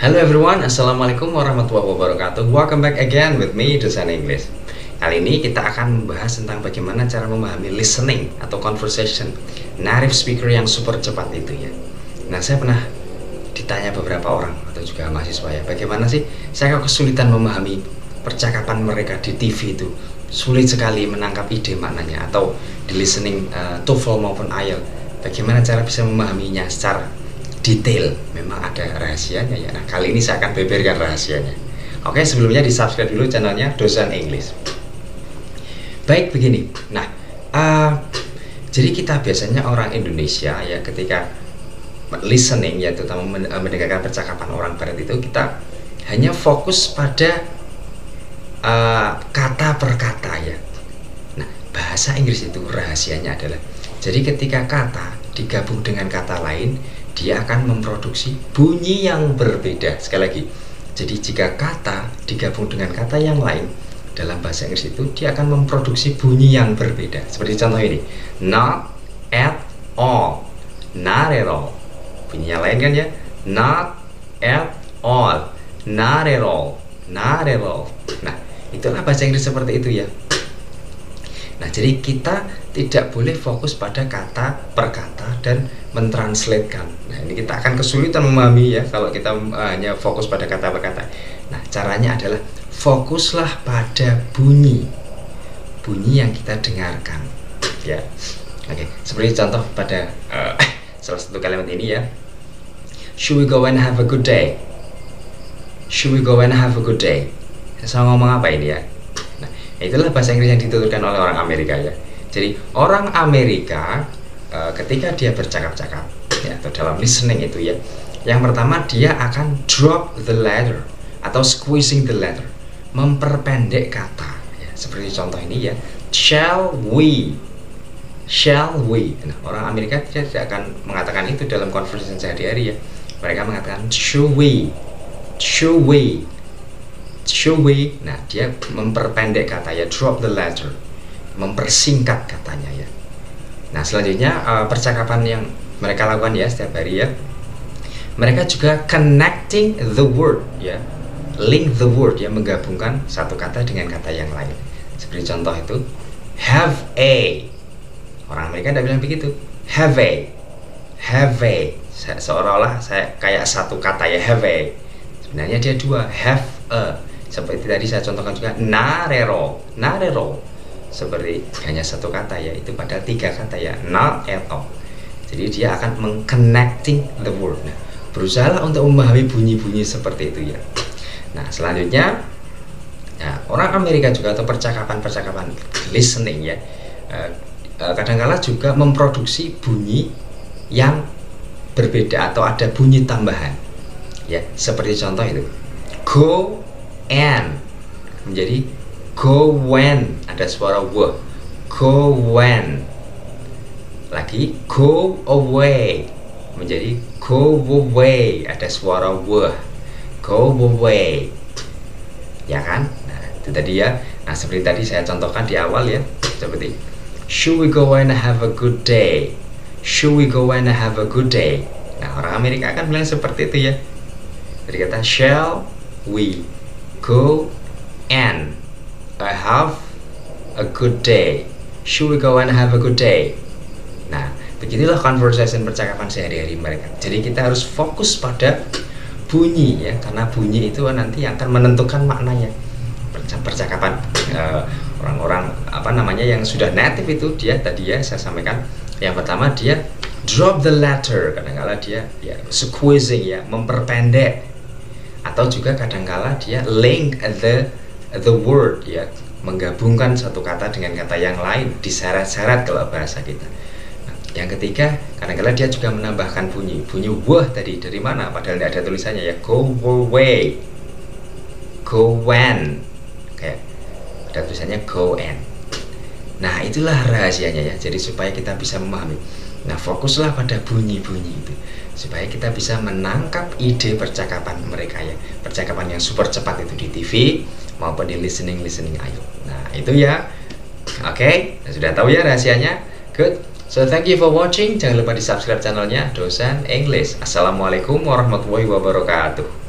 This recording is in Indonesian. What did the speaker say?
Hello everyone, Assalamualaikum warahmatullahi wabarakatuh. Welcome back again with me, Dosen English. Kali ini kita akan membahas tentang bagaimana cara memahami listening atau conversation. Native speaker yang super cepat itu ya. Nah saya pernah ditanya beberapa orang atau juga mahasiswa ya Bagaimana sih? Saya kesulitan memahami percakapan mereka di TV itu? Sulit sekali menangkap ide maknanya Atau di listening uh, TOEFL maupun IELTS Bagaimana cara bisa memahaminya secara detail. Memang ada rahasianya ya. Nah kali ini saya akan beberkan rahasianya. Oke sebelumnya di subscribe dulu channelnya dosen English. Baik begini. Nah uh, jadi kita biasanya orang Indonesia ya ketika listening ya terutama eh, mendengarkan percakapan orang barat itu kita hanya fokus pada uh, kata per kata ya. Nah bahasa Inggris itu rahasianya adalah jadi ketika kata digabung dengan kata lain dia akan memproduksi bunyi yang berbeda. Sekali lagi, jadi jika kata digabung dengan kata yang lain dalam bahasa Inggris itu dia akan memproduksi bunyi yang berbeda. Seperti contoh ini, not at all, not at all. Bunyinya lain kan ya, not at all, not at all, not at all. Nah, itulah bahasa Inggris seperti itu ya. Nah, jadi kita tidak boleh fokus pada kata per kata dan mentranslatekan. Nah, ini kita akan kesulitan memahami ya kalau kita uh, hanya fokus pada kata per kata. Nah, caranya adalah fokuslah pada bunyi. Bunyi yang kita dengarkan. Ya. Oke, seperti contoh pada uh, salah satu kalimat ini ya. Should we go and have a good day? Should we go and have a good day? Saya ngomong apa ini ya? Nah, itulah bahasa Inggris yang dituturkan oleh orang Amerika ya jadi orang Amerika uh, ketika dia bercakap-cakap ya atau dalam listening itu ya, yang pertama dia akan drop the letter atau squeezing the letter, memperpendek kata. Ya, seperti contoh ini ya, shall we, shall we. Nah, orang Amerika tidak, tidak akan mengatakan itu dalam conversation sehari-hari ya. Mereka mengatakan should we, should we, we. Nah, dia memperpendek kata ya, drop the letter mempersingkat katanya ya. Nah selanjutnya uh, percakapan yang mereka lakukan ya setiap hari ya. Mereka juga connecting the word ya, link the word ya menggabungkan satu kata dengan kata yang lain. Seperti contoh itu have a. Orang Amerika tidak bilang begitu. Have a, have a. Seolah-olah saya kayak satu kata ya have a. Sebenarnya dia dua have a. Seperti tadi saya contohkan juga narero, narero. Seperti hanya satu kata ya itu pada tiga kata ya. At all jadi dia akan mengconnecting the word nah, berusaha untuk memahami bunyi-bunyi seperti itu ya. Nah selanjutnya ya, orang Amerika juga atau percakapan-percakapan listening ya eh, eh, kadang-kala juga memproduksi bunyi yang berbeda atau ada bunyi tambahan. Ya seperti contoh itu go and menjadi go when ada suara w. Go when lagi go away. Menjadi go away. Ada suara w. Go away. Ya kan? Nah itu tadi ya. Nah seperti tadi saya contohkan di awal ya. Seperti should we go and have a good day? Should we go and have a good day? Nah orang Amerika akan bilang seperti itu ya. Jadi kata shall we go and I have a good day. Should we go and have a good day? Nah, begitulah conversation percakapan sehari-hari mereka. Jadi kita harus fokus pada bunyi ya, karena bunyi itu nanti akan menentukan maknanya. Percakapan eh, orang-orang apa namanya yang sudah native itu dia tadi ya saya sampaikan yang pertama dia drop the letter kadang-kala dia ya squeezing ya memperpendek atau juga kadang-kala dia link the the word ya. Menggabungkan satu kata dengan kata yang lain diseret-seret kalau bahasa kita. Nah, yang ketiga kadang-kadang dia juga menambahkan bunyi. Bunyi wah tadi dari mana? Padahal tidak ada tulisannya ya. Go away. Go when. Kayak ada tulisannya go and. Nah itulah rahasianya ya. Jadi supaya kita bisa memahami nah fokuslah pada bunyi-bunyi itu supaya kita bisa menangkap ide percakapan mereka ya. Percakapan yang super cepat itu di TV maupun di listening listening ayo. Nah itu ya. Oke okay? sudah tahu ya rahasianya? Good. So thank you for watching. Jangan lupa di subscribe channelnya dosen English. Assalamualaikum warahmatullahi wabarakatuh